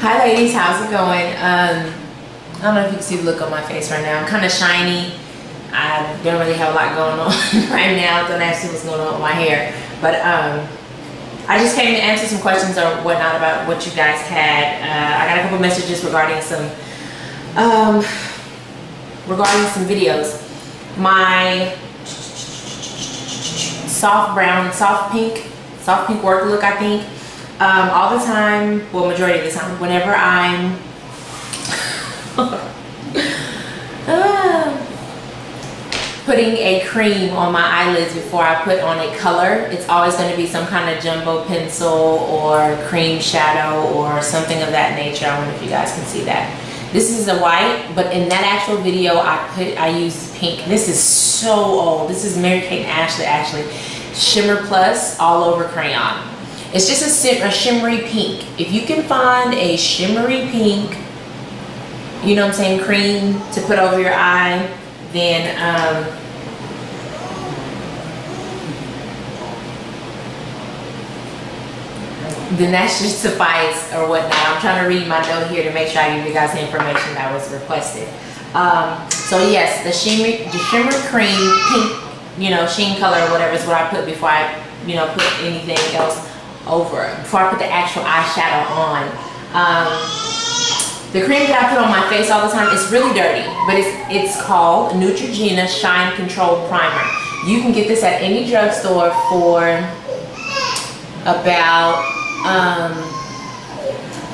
Hi ladies, how's it going? Um, I don't know if you can see the look on my face right now. I'm kind of shiny. I don't really have a lot going on right now. Don't ask me what's going on with my hair. But um, I just came to answer some questions or whatnot about what you guys had. Uh, I got a couple messages regarding some um, regarding some videos. My soft brown, soft pink, soft pink work look, I think. Um, all the time, well, majority of the time, whenever I'm putting a cream on my eyelids before I put on a color, it's always going to be some kind of jumbo pencil or cream shadow or something of that nature. I wonder if you guys can see that. This is a white, but in that actual video, I put I used pink. This is so old. This is Mary Kate and Ashley actually. Shimmer Plus all over crayon. It's just a, a shimmery pink. If you can find a shimmery pink, you know what I'm saying, cream to put over your eye, then um, then that should suffice or whatnot. I'm trying to read my note here to make sure I give you guys the information that was requested. Um, so yes, the shimmer, the shimmer cream, pink, you know, sheen color or whatever is what I put before I, you know, put anything else over, before I put the actual eyeshadow on. Um, the cream that I put on my face all the time is really dirty, but it's, it's called Neutrogena Shine Control Primer. You can get this at any drugstore for about um,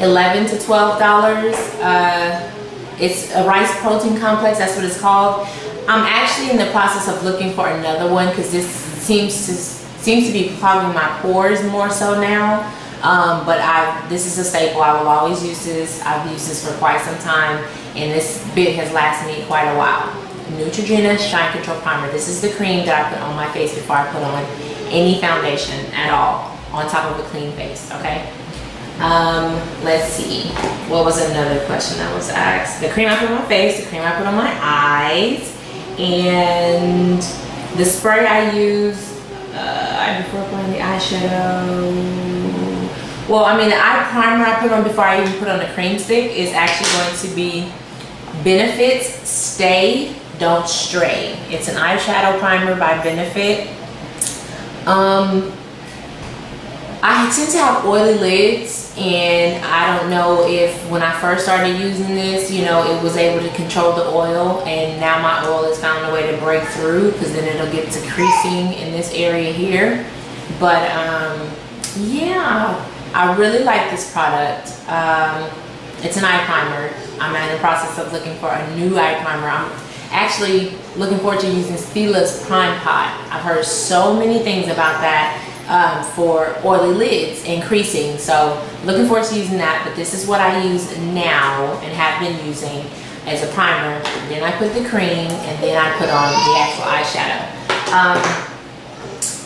11 to 12 dollars. Uh, it's a rice protein complex, that's what it's called. I'm actually in the process of looking for another one because this seems to seems to be clogging my pores more so now. Um, but I this is a staple. I will always use this. I've used this for quite some time and this bit has lasted me quite a while. Neutrogena Shine Control Primer. This is the cream that I put on my face before I put on any foundation at all on top of a clean face, okay? Um, let's see. What was another question that was asked? The cream I put on my face, the cream I put on my eyes, and the spray I use uh, before applying the eyeshadow. Well, I mean, the eye primer I put on before I even put on the cream stick is actually going to be Benefits Stay Don't Stray. It's an eyeshadow primer by Benefit. Um, I tend to have oily lids and I don't know if when I first started using this, you know, it was able to control the oil and now my oil has found a way to break through because then it'll get to creasing in this area here. But um, yeah, I really like this product. Um, it's an eye primer. I'm in the process of looking for a new eye primer. I'm actually looking forward to using Stila's Prime Pot. I've heard so many things about that um, for oily lids increasing. So looking forward to using that, but this is what I use now and have been using as a primer. Then I put the cream and then I put on the actual eyeshadow. Um,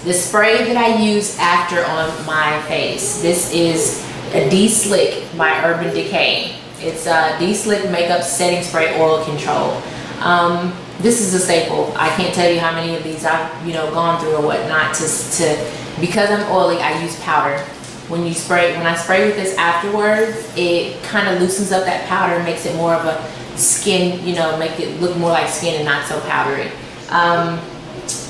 the spray that I use after on my face, this is a De-Slick by Urban Decay. It's a De-Slick Makeup Setting Spray Oil Control. Um, this is a staple. I can't tell you how many of these I've you know gone through or whatnot to, to because I'm oily, I use powder. When you spray, when I spray with this afterwards, it kind of loosens up that powder, makes it more of a skin, you know, make it look more like skin and not so powdery. Um,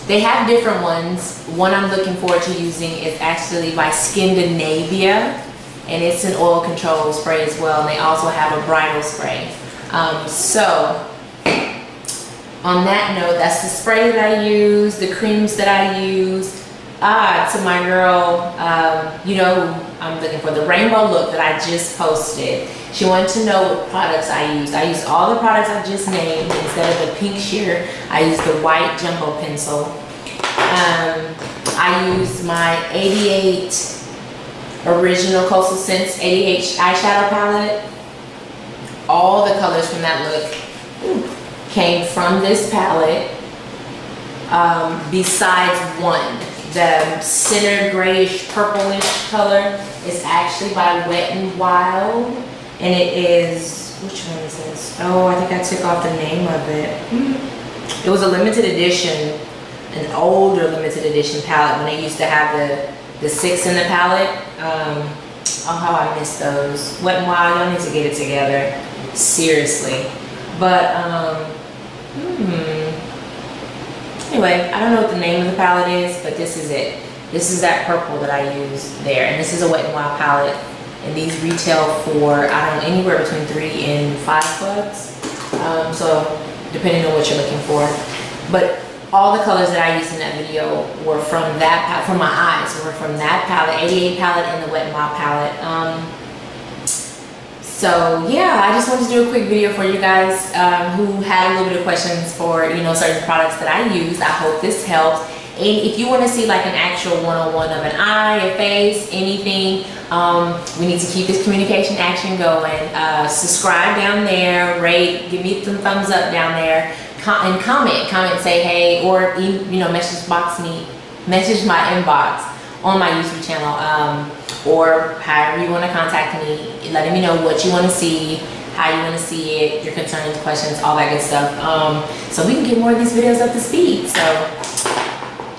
they have different ones. One I'm looking forward to using is actually by Skindinavia, and it's an oil control spray as well. And they also have a bridal spray. Um, so on that note, that's the spray that I use, the creams that I use, ah, to my girl, um, you know, I'm looking for the rainbow look that I just posted. She wanted to know what products I use. I use all the products I just named. Instead of the pink sheer, I use the white jumbo pencil. Um, I use my 88 original Coastal Scents 88 eyeshadow palette. All the colors from that look came from this palette um, besides one the center grayish purplish color is actually by Wet n Wild and it is which one is this oh I think I took off the name of it hmm. it was a limited edition an older limited edition palette when they used to have the the six in the palette um, Oh, how I miss those. Wet n Wild, y'all need to get it together. Seriously. But, um, hmm. Anyway, I don't know what the name of the palette is, but this is it. This is that purple that I use there. And this is a Wet n Wild palette. And these retail for, I don't know, anywhere between three and five bucks. Um, so, depending on what you're looking for. But all the colors that I used in that video were from that, from my eyes, were from that palette, 88 palette and the Wet n Wild palette. Um, so yeah, I just wanted to do a quick video for you guys um, who had a little bit of questions for, you know, certain products that I use. I hope this helps. And if you want to see like an actual one-on-one of an eye, a face, anything, um, we need to keep this communication action going. Uh, subscribe down there, rate, give me some thumbs up down there and comment, comment, say hey, or you know, message box me, message my inbox on my YouTube channel, um, or however you want to contact me, letting me know what you want to see, how you want to see it, your concerns, questions, all that good stuff. Um, so we can get more of these videos up to speed. So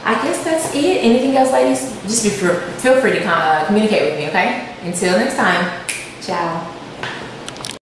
I guess that's it. Anything else, ladies? Just be feel free to uh, communicate with me, okay? Until next time, ciao.